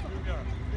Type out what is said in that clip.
Here we go.